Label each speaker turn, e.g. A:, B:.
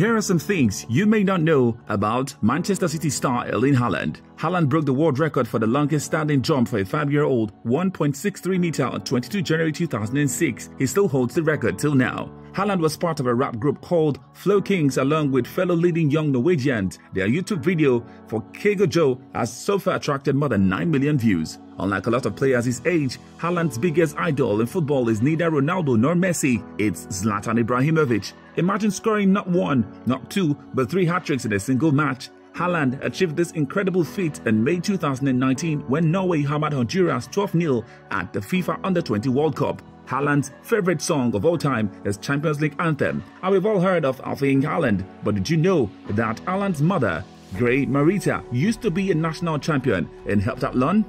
A: Here are some things you may not know about Manchester City star Erling Haaland. Haaland broke the world record for the longest standing jump for a five-year-old, 1.63 meter on 22 January 2006. He still holds the record till now. Haaland was part of a rap group called Flow Kings along with fellow leading young Norwegians. Their YouTube video for Kygo Jo has so far attracted more than 9 million views. Unlike a lot of players his age, Haaland's biggest idol in football is neither Ronaldo nor Messi, it's Zlatan Ibrahimovic. Imagine scoring not one, not two, but three hat-tricks in a single match. Haaland achieved this incredible feat in May 2019 when Norway hammered Honduras 12-0 at the FIFA Under-20 World Cup. Haaland's favorite song of all time is Champions League anthem. And we've all heard of Erling Haaland, but did you know that Haaland's mother, Gry Marita, used to be a national champion in heptathlon?